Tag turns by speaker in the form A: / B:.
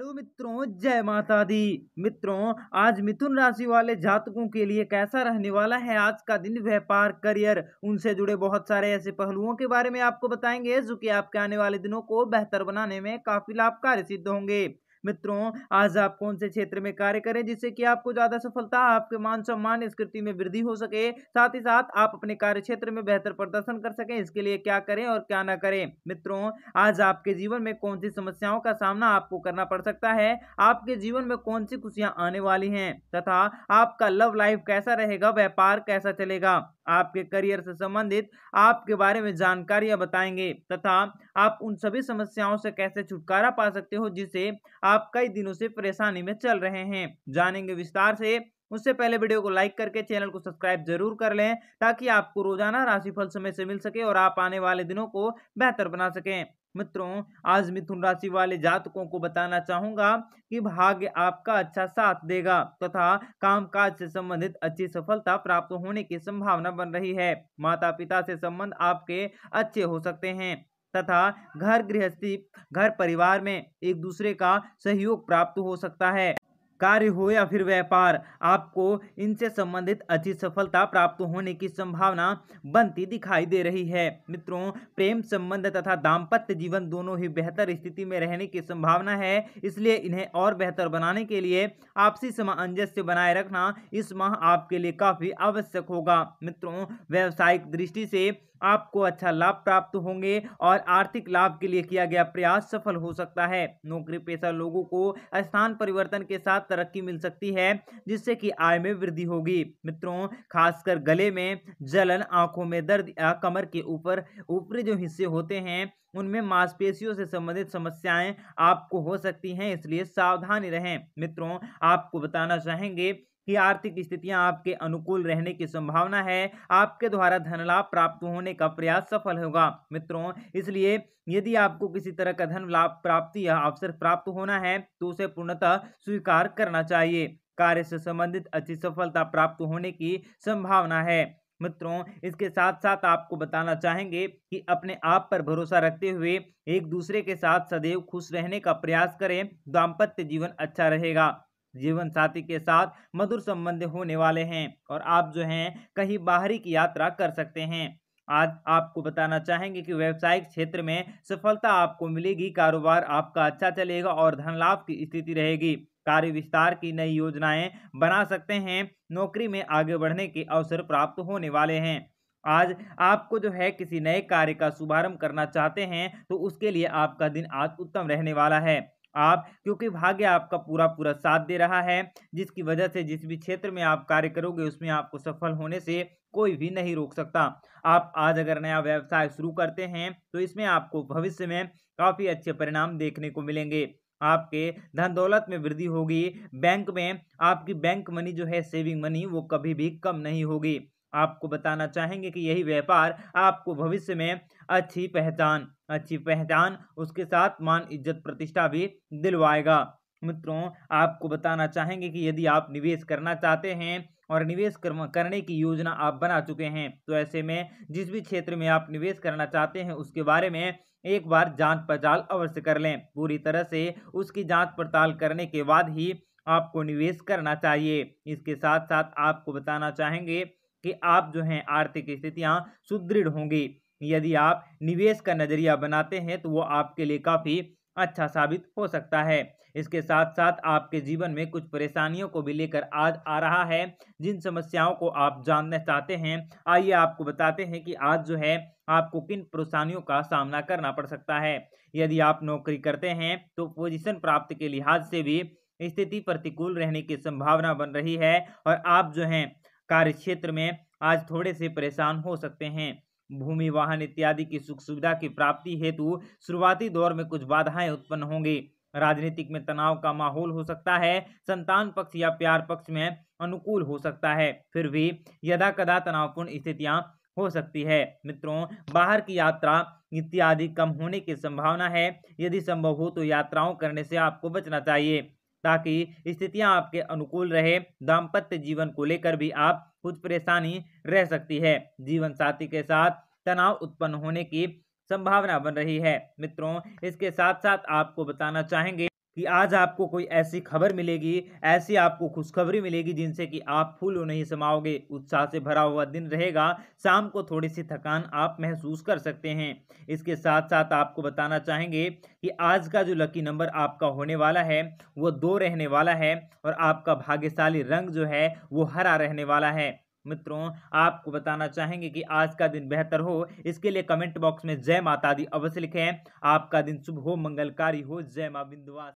A: Hello मित्रों, जय माता दी। मित्रों, आज मिथुन राशि वाले जातकों के लिए कैसा रहने वाला है आज का दिन व्यापार, करियर, उनसे जुड़े बहुत सारे ऐसे पहलुओं के बारे में आपको बताएँगे, जो कि आपके आने वाले दिनों को बेहतर बनाने में काफ़ी लाभकारी सिद्ध होंगे। मित्रों, आज आप कौन से क्षेत्र में कार्य करें जिससे कि आपको ज़्यादा सफलता, आपके मान सम्मान स्कृति में वृद्धि हो सके? साथ ही साथ आप अपने कार्य क्षेत्र में बेहतर प्रदर्शन कर सकें, इसके लिए क्या करें और क्या ना करें? मित्रों, आज आपके जीवन में कौन सी समस्याओं का सामना आपको करना पड़ सकता है? आपके जीवन में कौन सी खुशियाँ आने वाली हैं? तथा आपका लव लाइफ कैसा रहेगा? व्यापार कैसा चलेगा? आपके करियर से संबंधित आपके बारे में जानकारियाँ बताएँगे तथा आप उन सभी समस्याओं से कैसे छुटकारा पा सकते हो जिसे आप कई दिनों से परेशानी में चल रहे हैं। जानेंगे विस्तार से। उससे पहले वीडियो को लाइक करके चैनल को सब्सक्राइब ज़रूर कर लें ताकि आपको रोज़ाना राशिफल समय से मिल सके और आप आने वाले दिनों को बेहतर बना सकें। मित्रों, आज मिथुन राशि वाले जातकों को बताना चाहूँगा कि भाग्य आपका अच्छा साथ देगा तथा तो कामकाज से संबंधित अच्छी सफलता प्राप्त होने की संभावना बन रही है। माता पिता से संबंध आपके अच्छे हो सकते हैं तथा घर गृहस्थी, घर परिवार में एक दूसरे का सहयोग प्राप्त हो सकता है। कार्य हो या फिर व्यापार, आपको इनसे संबंधित अच्छी सफलता प्राप्त होने की संभावना बनती दिखाई दे रही है। मित्रों, प्रेम संबंध तथा दाम्पत्य जीवन दोनों ही बेहतर स्थिति में रहने की संभावना है, इसलिए इन्हें और बेहतर बनाने के लिए आपसी सामंजस्य बनाए रखना इस माह आपके लिए काफ़ी आवश्यक होगा। मित्रों, व्यावसायिक दृष्टि से आपको अच्छा लाभ प्राप्त होंगे और आर्थिक लाभ के लिए किया गया प्रयास सफल हो सकता है। नौकरी पेशा लोगों को स्थान परिवर्तन के साथ तरक्की मिल सकती है, जिससे कि आय में वृद्धि होगी। मित्रों, खासकर गले में जलन, आँखों में दर्द, या कमर के ऊपर ऊपरी जो हिस्से होते हैं, उनमें मांसपेशियों से संबंधित समस्याएँ आपको हो सकती हैं, इसलिए सावधानी रहें। मित्रों, आपको बताना चाहेंगे कि आर्थिक स्थितियाँ आपके अनुकूल रहने की संभावना है। आपके द्वारा धन लाभ प्राप्त होने का प्रयास सफल होगा। मित्रों, इसलिए यदि आपको किसी तरह का धन लाभ प्राप्ति या अवसर प्राप्त होना है तो उसे पूर्णतः स्वीकार करना चाहिए। कार्य से संबंधित अच्छी सफलता प्राप्त होने की संभावना है। मित्रों, इसके साथ साथ आपको बताना चाहेंगे कि अपने आप पर भरोसा रखते हुए एक दूसरे के साथ सदैव खुश रहने का प्रयास करें। दाम्पत्य जीवन अच्छा रहेगा। जीवन साथी के साथ मधुर संबंध होने वाले हैं और आप जो हैं, कहीं बाहरी की यात्रा कर सकते हैं। आज आपको बताना चाहेंगे कि व्यवसायिक क्षेत्र में सफलता आपको मिलेगी, कारोबार आपका अच्छा चलेगा और धन लाभ की स्थिति रहेगी। कार्य विस्तार की नई योजनाएँ बना सकते हैं, नौकरी में आगे बढ़ने के अवसर प्राप्त होने वाले हैं। आज आपको जो है, किसी नए कार्य का शुभारंभ करना चाहते हैं तो उसके लिए आपका दिन आज उत्तम रहने वाला है। आप, क्योंकि भाग्य आपका पूरा पूरा साथ दे रहा है, जिसकी वजह से जिस भी क्षेत्र में आप कार्य करोगे, उसमें आपको सफल होने से कोई भी नहीं रोक सकता। आप आज अगर नया व्यवसाय शुरू करते हैं तो इसमें आपको भविष्य में काफ़ी अच्छे परिणाम देखने को मिलेंगे। आपके धन दौलत में वृद्धि होगी, बैंक में आपकी बैंक मनी जो है, सेविंग मनी, वो कभी भी कम नहीं होगी। आपको बताना चाहेंगे कि यही व्यापार आपको भविष्य में अच्छी पहचान अच्छी पहचान, उसके साथ मान, इज़्ज़त, प्रतिष्ठा भी दिलवाएगा। मित्रों, आपको बताना चाहेंगे कि यदि आप निवेश करना चाहते हैं और निवेश करने की योजना आप बना चुके हैं तो ऐसे में जिस भी क्षेत्र में आप निवेश करना चाहते हैं, उसके बारे में एक बार जाँच पड़ताल अवश्य कर लें। पूरी तरह से उसकी जाँच पड़ताल करने के बाद ही आपको निवेश करना चाहिए। इसके साथ साथ आपको बताना चाहेंगे कि आप जो हैं आर्थिक स्थितियाँ सुदृढ़ होंगी। यदि आप निवेश का नज़रिया बनाते हैं तो वो आपके लिए काफ़ी अच्छा साबित हो सकता है। इसके साथ साथ आपके जीवन में कुछ परेशानियों को भी लेकर आज आ रहा है। जिन समस्याओं को आप जानना चाहते हैं, आइए आपको बताते हैं कि आज जो है आपको किन परेशानियों का सामना करना पड़ सकता है। यदि आप नौकरी करते हैं तो पोजीशन प्राप्त के लिहाज से भी स्थिति प्रतिकूल रहने की संभावना बन रही है और आप जो हैं कार्य क्षेत्र में आज थोड़े से परेशान हो सकते हैं। भूमि, वाहन इत्यादि की सुख सुविधा की प्राप्ति हेतु शुरुआती दौर में कुछ बाधाएँ उत्पन्न होंगी। राजनीतिक में तनाव का माहौल हो सकता है, संतान पक्ष या प्यार पक्ष में अनुकूल हो सकता है, फिर भी यदा कदा तनावपूर्ण स्थितियाँ हो सकती है। मित्रों, बाहर की यात्रा इत्यादि कम होने की संभावना है। यदि संभव हो तो यात्राओं करने से आपको बचना चाहिए। ताकि स्थितियाँ आपके अनुकूल रहे। दाम्पत्य जीवन को लेकर भी आप कुछ परेशानी रह सकती है। जीवन साथी के साथ तनाव उत्पन्न होने की संभावना बन रही है। मित्रों, इसके साथ साथ आपको बताना चाहेंगे कि आज आपको कोई ऐसी खबर मिलेगी, ऐसी आपको खुशखबरी मिलेगी जिनसे कि आप फूल नहीं समाओगे, उत्साह से भरा हुआ दिन रहेगा, शाम को थोड़ी सी थकान आप महसूस कर सकते हैं। इसके साथ साथ आपको बताना चाहेंगे कि आज का जो लकी नंबर आपका होने वाला है, वो दो रहने वाला है और आपका भाग्यशाली रंग जो है, वो हरा रहने वाला है। मित्रों, आपको बताना चाहेंगे कि आज का दिन बेहतर हो, इसके लिए कमेंट बॉक्स में जय माता दी अवश्य लिखें। आपका दिन शुभ हो, मंगलकारी हो, जय माँ बिंदुवास